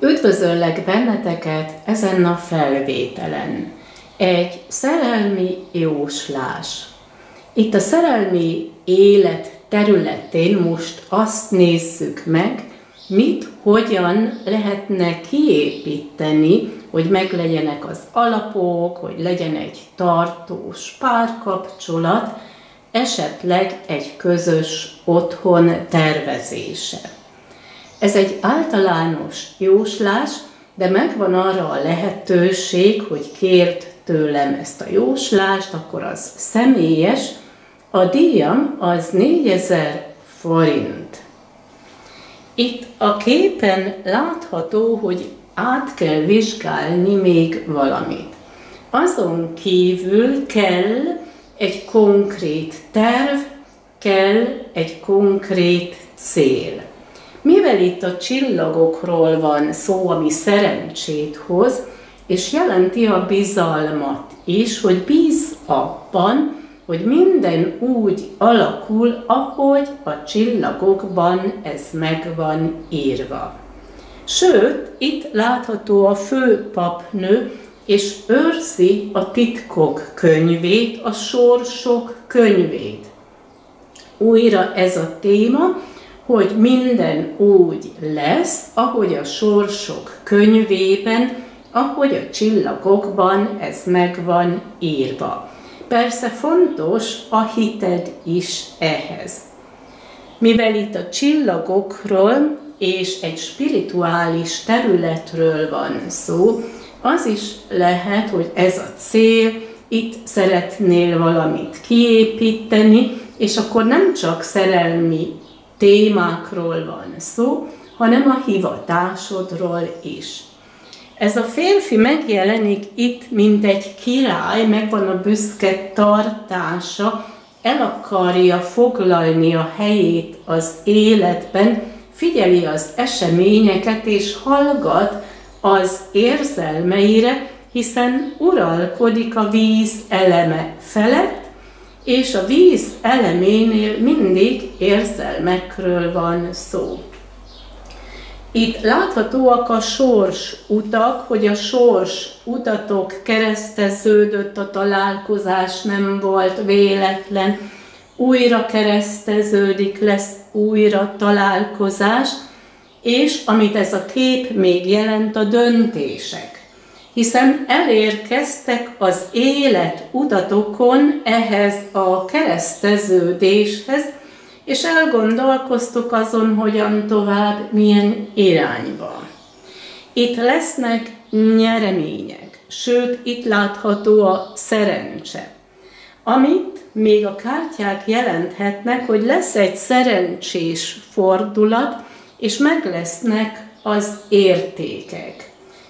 Üdvözöllek benneteket ezen a felvételen. Egy szerelmi jóslás. Itt a szerelmi élet területén most azt nézzük meg, mit, hogyan lehetne kiépíteni, hogy meglegyenek az alapok, hogy legyen egy tartós párkapcsolat, esetleg egy közös otthon tervezése. Ez egy általános jóslás, de megvan arra a lehetőség, hogy kért tőlem ezt a jóslást, akkor az személyes, a díjam az 4000 forint. Itt a képen látható, hogy át kell vizsgálni még valamit. Azon kívül kell egy konkrét terv, kell egy konkrét cél. Mivel itt a csillagokról van szó, ami szerencsét hoz, és jelenti a bizalmat is, hogy bíz abban, hogy minden úgy alakul, ahogy a csillagokban ez meg van írva. Sőt, itt látható a főpapnő, és őrzi a titkok könyvét, a sorsok könyvét. Újra ez a téma, hogy minden úgy lesz, ahogy a sorsok könyvében, ahogy a csillagokban ez meg van írva. Persze fontos a hited is ehhez. Mivel itt a csillagokról és egy spirituális területről van szó, az is lehet, hogy ez a cél, itt szeretnél valamit kiépíteni, és akkor nem csak szerelmi témákról van szó, hanem a hivatásodról is. Ez a férfi megjelenik itt, mint egy király, megvan a büszke tartása, el akarja foglalni a helyét az életben, figyeli az eseményeket és hallgat az érzelmeire, hiszen uralkodik a víz eleme felett, és a víz eleménél mindig érzelmekről van szó. Itt láthatóak a sors utak, hogy a sors utatok kereszteződött, a találkozás nem volt véletlen, újra kereszteződik, lesz újra találkozás, és amit ez a kép még jelent, a döntések hiszen elérkeztek az élet utatokon ehhez a kereszteződéshez, és elgondolkoztuk azon, hogyan tovább, milyen irányba. Itt lesznek nyeremények, sőt, itt látható a szerencse, amit még a kártyák jelenthetnek, hogy lesz egy szerencsés fordulat, és meg lesznek az értékek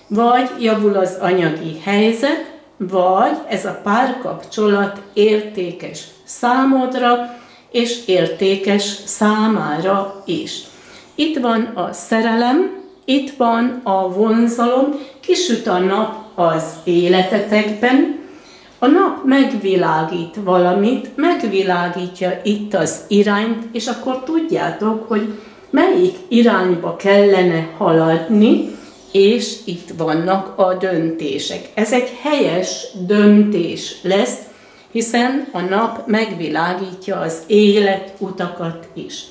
vagy javul az anyagi helyzet, vagy ez a párkapcsolat értékes számodra, és értékes számára is. Itt van a szerelem, itt van a vonzalom, kisüt a nap az életetekben, a nap megvilágít valamit, megvilágítja itt az irányt, és akkor tudjátok, hogy melyik irányba kellene haladni, és itt vannak a döntések. Ez egy helyes döntés lesz, hiszen a nap megvilágítja az életutakat is.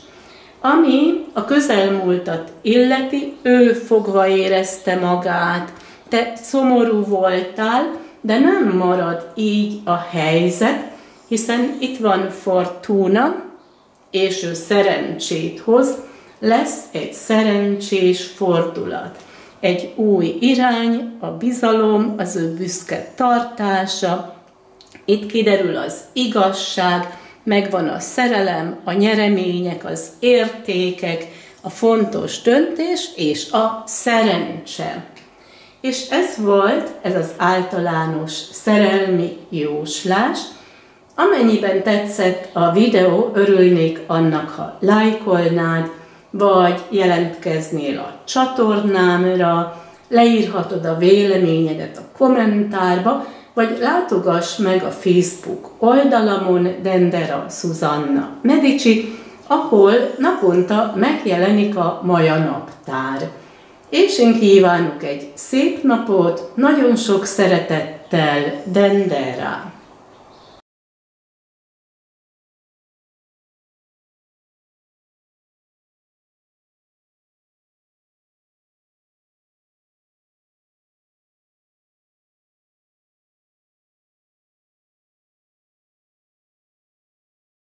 Ami a közelmúltat illeti, ő fogva érezte magát, te szomorú voltál, de nem marad így a helyzet, hiszen itt van Fortuna, és ő szerencsét hoz, lesz egy szerencsés fordulat egy új irány, a bizalom, az ő büszke tartása, itt kiderül az igazság, megvan a szerelem, a nyeremények, az értékek, a fontos döntés és a szerencse. És ez volt, ez az általános szerelmi jóslás. Amennyiben tetszett a videó, örülnék annak, ha lájkolnád, vagy jelentkeznél a csatornámra, leírhatod a véleményedet a kommentárba, vagy látogass meg a Facebook oldalamon Dendera Susanna Medici, ahol naponta megjelenik a Maja naptár. és én kívánok egy szép napot, nagyon sok szeretettel, Dendera!